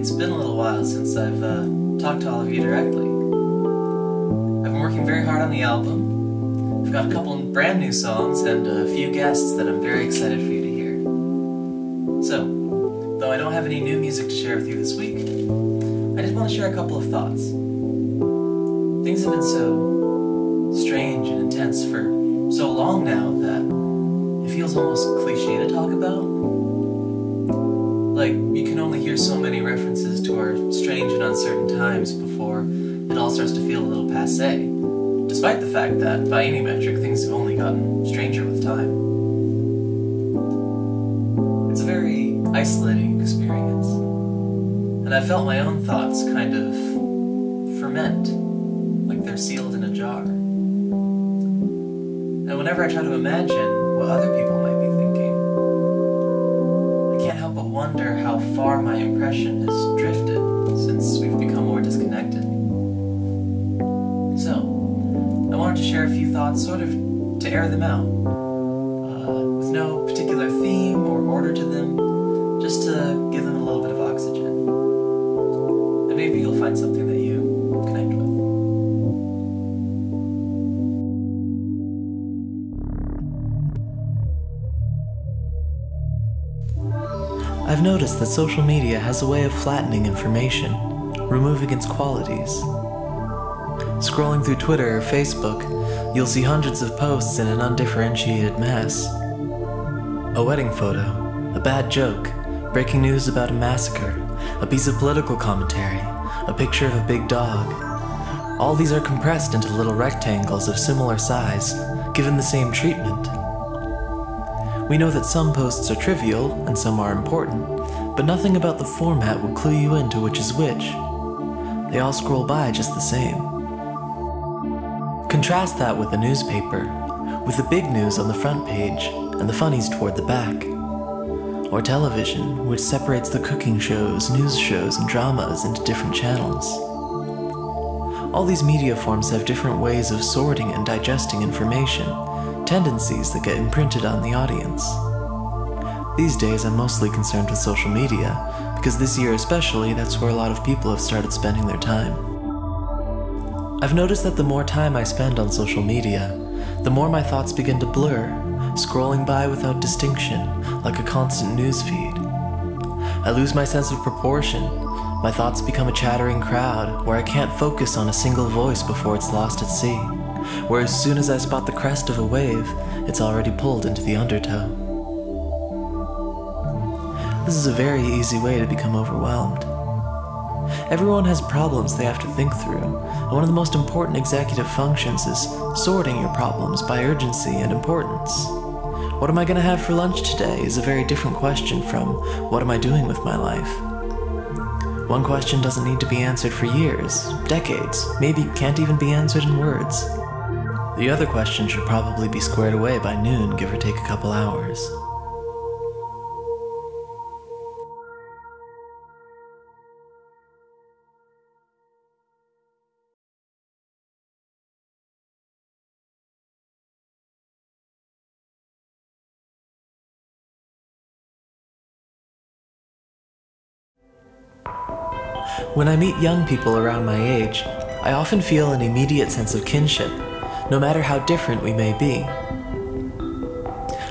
it's been a little while since I've uh, talked to all of you directly. I've been working very hard on the album. I've got a couple brand new songs and a few guests that I'm very excited for you to hear. So, though I don't have any new music to share with you this week, I just want to share a couple of thoughts. Things have been so strange and intense for so long now that it feels almost cliche to talk about. Hear so many references to our strange and uncertain times before it all starts to feel a little passe, despite the fact that, by any metric, things have only gotten stranger with time. It's a very isolating experience, and I felt my own thoughts kind of ferment, like they're sealed in a jar. And whenever I try to imagine what other people might be wonder how far my impression has drifted since we've become more disconnected. So, I wanted to share a few thoughts, sort of to air them out, uh, with no particular theme or order to them, just to give them a little bit of oxygen. And maybe you'll find something I've noticed that social media has a way of flattening information, removing its qualities. Scrolling through Twitter or Facebook, you'll see hundreds of posts in an undifferentiated mass. A wedding photo, a bad joke, breaking news about a massacre, a piece of political commentary, a picture of a big dog. All these are compressed into little rectangles of similar size, given the same treatment. We know that some posts are trivial and some are important, but nothing about the format will clue you into which is which. They all scroll by just the same. Contrast that with a newspaper, with the big news on the front page and the funnies toward the back. Or television, which separates the cooking shows, news shows, and dramas into different channels. All these media forms have different ways of sorting and digesting information, tendencies that get imprinted on the audience. These days, I'm mostly concerned with social media, because this year especially, that's where a lot of people have started spending their time. I've noticed that the more time I spend on social media, the more my thoughts begin to blur, scrolling by without distinction, like a constant news feed. I lose my sense of proportion. My thoughts become a chattering crowd where I can't focus on a single voice before it's lost at sea, where as soon as I spot the crest of a wave, it's already pulled into the undertow. This is a very easy way to become overwhelmed. Everyone has problems they have to think through, and one of the most important executive functions is sorting your problems by urgency and importance. What am I going to have for lunch today is a very different question from what am I doing with my life? One question doesn't need to be answered for years, decades, maybe can't even be answered in words. The other question should probably be squared away by noon, give or take a couple hours. When I meet young people around my age, I often feel an immediate sense of kinship, no matter how different we may be.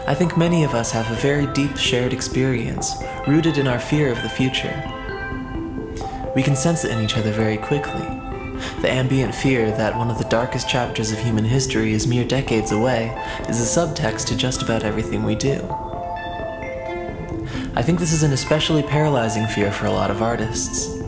I think many of us have a very deep shared experience, rooted in our fear of the future. We can sense it in each other very quickly. The ambient fear that one of the darkest chapters of human history is mere decades away is a subtext to just about everything we do. I think this is an especially paralyzing fear for a lot of artists.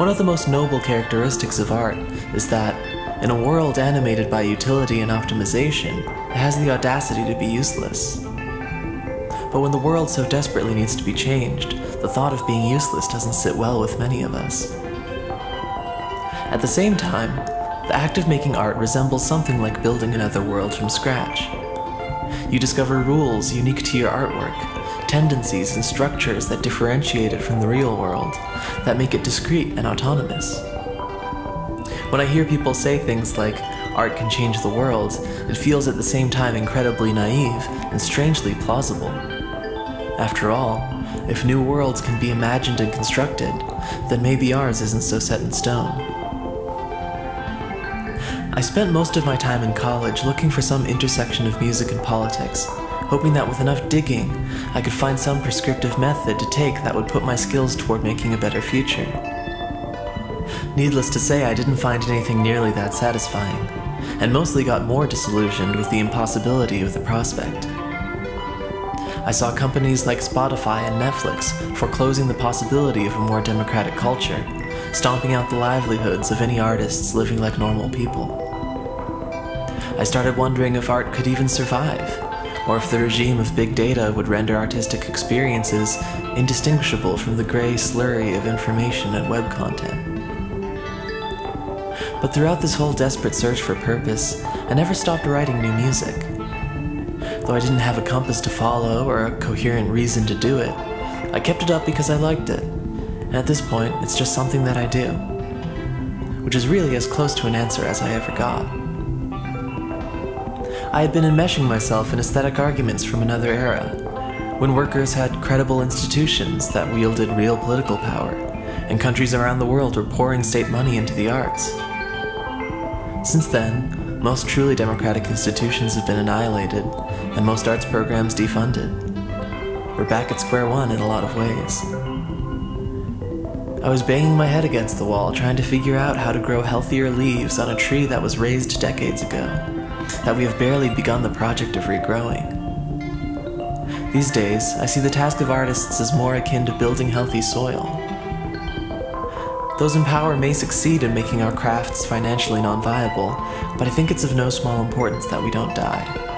One of the most noble characteristics of art is that, in a world animated by utility and optimization, it has the audacity to be useless. But when the world so desperately needs to be changed, the thought of being useless doesn't sit well with many of us. At the same time, the act of making art resembles something like building another world from scratch. You discover rules unique to your artwork, tendencies and structures that differentiate it from the real world, that make it discrete and autonomous. When I hear people say things like, art can change the world, it feels at the same time incredibly naive and strangely plausible. After all, if new worlds can be imagined and constructed, then maybe ours isn't so set in stone. I spent most of my time in college looking for some intersection of music and politics, hoping that with enough digging, I could find some prescriptive method to take that would put my skills toward making a better future. Needless to say, I didn't find anything nearly that satisfying, and mostly got more disillusioned with the impossibility of the prospect. I saw companies like Spotify and Netflix foreclosing the possibility of a more democratic culture, stomping out the livelihoods of any artists living like normal people. I started wondering if art could even survive, or if the regime of big data would render artistic experiences indistinguishable from the gray slurry of information and web content. But throughout this whole desperate search for purpose, I never stopped writing new music. Though I didn't have a compass to follow or a coherent reason to do it, I kept it up because I liked it. And at this point, it's just something that I do. Which is really as close to an answer as I ever got. I had been enmeshing myself in aesthetic arguments from another era, when workers had credible institutions that wielded real political power, and countries around the world were pouring state money into the arts. Since then, most truly democratic institutions have been annihilated, and most arts programs defunded. We're back at square one in a lot of ways. I was banging my head against the wall trying to figure out how to grow healthier leaves on a tree that was razed decades ago, that we have barely begun the project of regrowing. These days, I see the task of artists as more akin to building healthy soil those in power may succeed in making our crafts financially non viable, but I think it's of no small importance that we don't die.